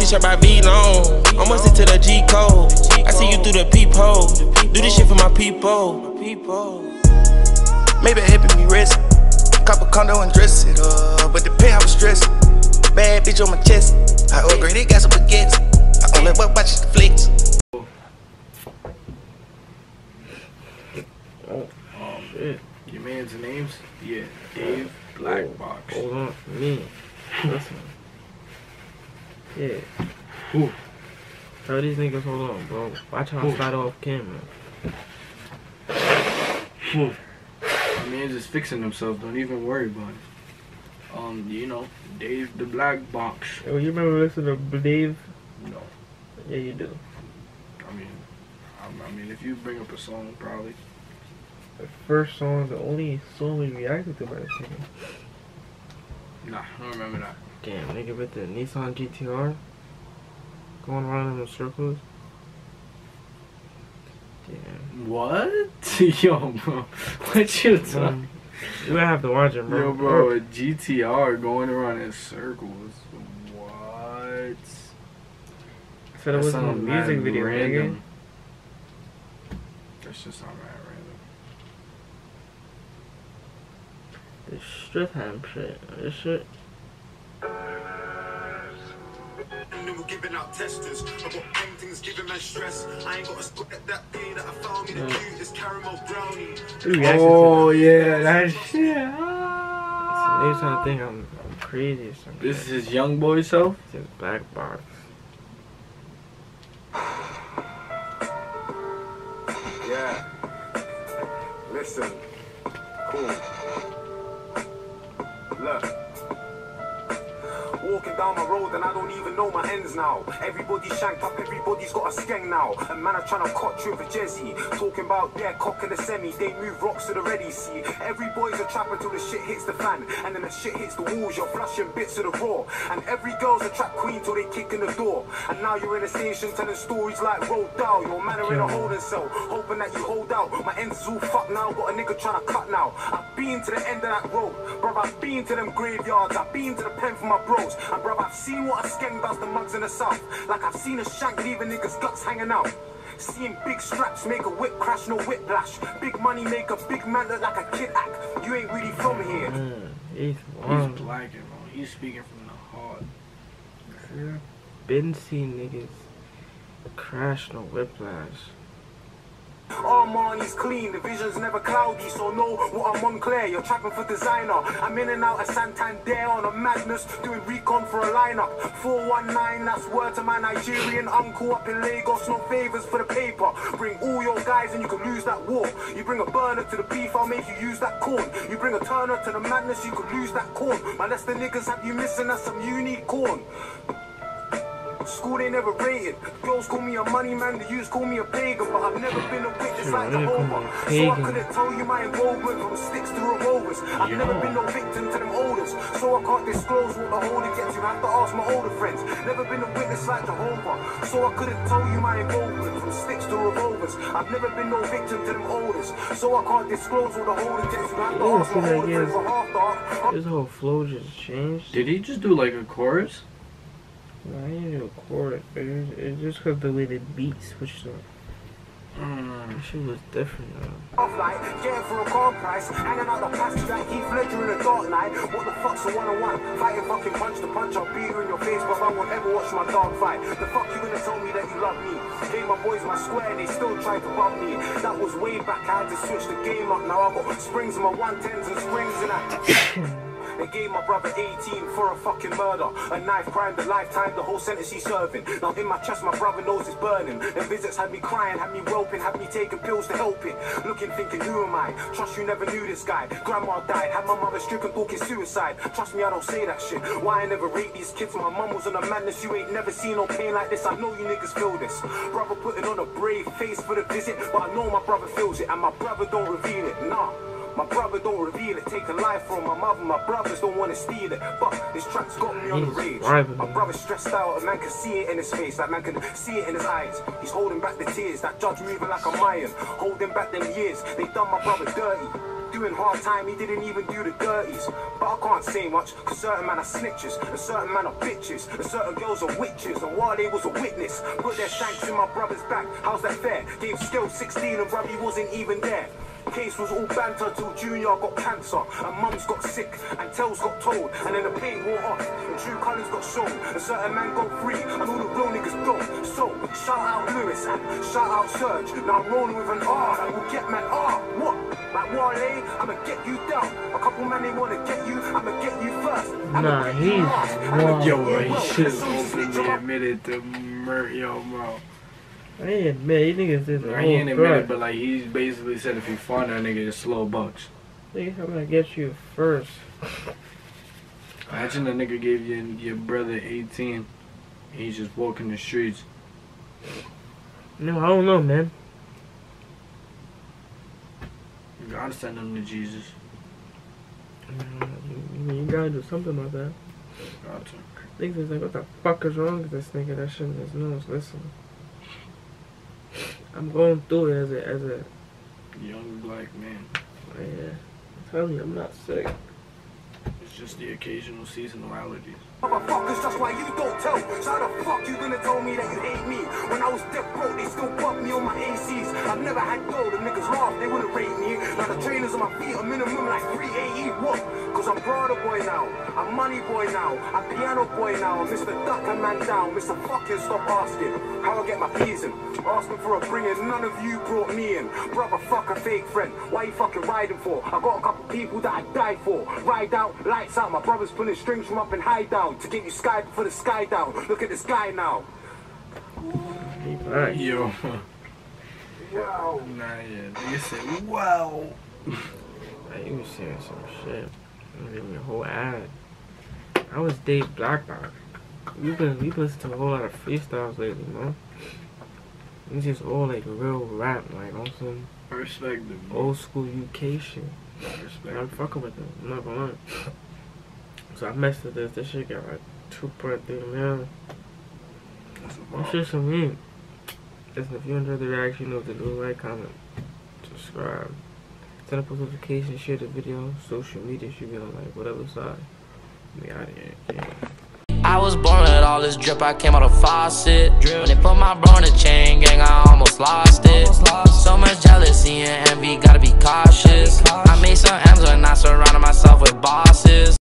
t-shirt by V long. I'm listening to the G code. I see you through the peephole. Do this shit for my people. Maybe helping me rest. Cop a condo and dress it up, but the pay I was stress. Bad bitch on my chest. I upgraded, got some baguettes. I only work watch the flicks. Oh, shit. Your man's name's yeah, Dave Black Box. Hold on for me. Listen. Yeah. Who? Tell these niggas hold on, bro. Watch how I Who? slide off camera. My man's just fixing themselves. Don't even worry about it. Um, you know, Dave the Black Box. Yo, you remember listening to Dave? No, Yeah, you do. I mean, I, I mean, if you bring up a song, probably. The first song, the only song we reacted to by the nigga. Nah, I don't remember that. Damn, nigga with the Nissan GTR. Going around in the circles. Damn. What? Yo, bro, what you talking? Um, you would have to watch it, bro. Yo, bro, a GTR going around in circles. What? I said it That was a music video, nigga. That's just not random. This Statham shit. This shit. Giving out testers. I got paintings giving man stress. I ain't got a spot at that day that I found me the Yeah. cutest caramel brownie. We Oh yeah, that shit. that. Ah. They trying to think I'm, I'm crazy or something. This is his young boy self. his black box. Yeah. Listen. Cool. Walking down my road and I don't even know my ends now. Everybody's shanked up, everybody's got a skeng now. And man, I'm trying to cut through for Jezzy. Talking about their cock in the semi, they move rocks to the ready. See, every boy's a trap until the shit hits the fan. And then the shit hits the walls, you're flushing bits of the raw. And every girl's a trap queen till they kick in the door. And now you're in a station telling stories like Road Down. Your man are in a holding cell, hoping that you hold out. My ends is all fucked now, got a nigga trying to cut now. I've been to the end of that road, bruv. I've been to them graveyards, I've been to the pen for my bros. And bruv, I've seen what a skeng does to mugs in the south. Like I've seen a shank leaving niggas' guts hanging out. Seeing big straps make a whip crash, no whiplash. Big money make a big man look like a kid act. You ain't really from here. Mm, he's He's one. black and wrong. He's speaking from the heart. Been seeing niggas crash no whiplash. Armani's clean, the vision's never cloudy, so know what I'm on clear. You're trapping for designer. I'm in and out of Santander on a madness, doing recon for a lineup. 419, that's word to my Nigerian uncle up in Lagos. No favors for the paper. Bring all your guys and you can lose that war. You bring a burner to the beef, I'll make you use that corn. You bring a turner to the madness, you could lose that corn. That's the niggas have you missing, that's some unique corn. School they never rated. Girls call me a money man, the youths call me a pagan, but I've never been a witness like they call me Jehovah. a So I couldn't tell you my involvement from sticks to revolvers. I've never been no victim to them odors, so I can't disclose what the holder gets. You have to ask my older friends. Never been a witness like Jehovah, so I couldn't tell you my involvement from sticks to revolvers. I've never been no victim to them odors, so I can't disclose what the holder gets. You have to Yeah, ask my older friends for half dark. His whole flow just changed. Did he just do like a chorus? He didn't do a chorus, it's, it's just because the way the beat switched up. Mm. Shit was different, though. Off like, getting for a price, hanging out the passage like Heath Ledger in a Dark Knight. What the fuck's a one on one? Fighting fucking punch to punch, I'll beat you in your face, but I won't ever watch my dog fight. The fuck you gonna tell me that you love me? Gave my boys my square and they still try to bump me. That was way back, I had to switch the game up. Now I got springs in my 110s and springs in that. They gave my brother 18 for a fucking murder. A knife crime, the lifetime, the whole sentence he's serving. Now in my chest, my brother knows it's burning. The visits had me crying, had me roping, had me taking pills to help it. Looking, thinking, who am I? Trust you never knew this guy. Grandma died, had my mother stricken, talking suicide. Trust me, I don't say that shit. Why I never rate these kids? My mum was on a madness. You ain't never seen no pain like this. I know you niggas feel this. Brother putting on a brave face for the visit, but I know my brother feels it, and my brother don't reveal it. Nah. My brother don't reveal it, take a life from my mother. My brothers don't wanna steal it, but this track's got me on the rage. driving. My brother's stressed out, and man can see it in his face, like man can see it in his eyes. He's holding back the tears, that judge moving like a lion, holding back them years. They done my brother dirty. Doing hard time, he didn't even do the dirties. But I can't say much, cause certain men are snitches, and certain men are bitches, and certain girls are witches. And while they was a witness, put their shanks in my brother's back. How's that fair? Gave skill 16 and brother wasn't even there. Case was all banter till Junior got cancer and Mums got sick and Tells got told and then the pain wore off and true colours got shown and certain man got free and all the real niggas don't. So shout out Lewis and shout out Surge. Now I'm rolling with an R that will get man R. What? Like Wale, I'ma get you down. A couple man they wanna get you, I'ma get you first. I'ma Nah, get you he's last. I'ma wild. get Yo, bro, he should As soon as have openly admitted to mur- yo, bro. I ain't admit, you niggas did the I ain't whole admitted, but like he's basically said if he find that nigga, it's slow bucks. Nigga, I'm gonna get you first. Imagine the nigga gave your your brother 18. and He's just walking the streets. No, I don't know, man. You gotta send them to Jesus. Uh, You, you gotta do something about that. Got to. Niggas like, what the fuck is wrong with this nigga? That shit in his nose. Listen. I'm going through it as a, as a, Young black man. yeah. I'm telling you, I'm not sick. It's just the occasional seasonal allergies. Motherfuckers, just why you don't tell. So how the fuck you gonna tell me that you hate me? When I was dead broke, they still bump me on my ACs. I've never had gold, the niggas laugh, they wouldn't rate me. Now the trainers on my feet are minimum like 3 AE. What? Cause I'm Prada boy now, I'm money boy now, I'm piano boy now, Mr. Duck and man down, Mr. Fucking stop asking how I get my peas in. Asking for a bringing, none of you brought me in. Brother, fuck a fake friend, why you fucking riding for? I got a couple people that I died for. Ride out, lights out, my brother's pulling strings from up and high down to get you sky before the sky down. Look at this guy now. He back. Yo. Wow. Nah, yeah. Nigga said, wow. Like, he was saying some shit. I'm giving me a whole ad. I was Dave Blackbox. We've been we've listened to a whole lot of freestyles lately, man. It's just all like real rap, like on some respect them. old school UK shit. I respect I'm fucking with them. I'm not gonna lie. So I messed with this. This shit got like 2.3 million. That's a That bomb. shit's some heat. Listen, if you enjoyed the reaction, you know what to do. Like, comment, subscribe. Turn up notifications, share the video. Social media should be on like whatever side. We out of here. Yeah. I was born with all this drip, I came out of faucet. When they put my bro in the chain gang, I almost lost it. lost So much jealousy and envy, gotta be cautious. I made some M's when I surrounded myself with bosses.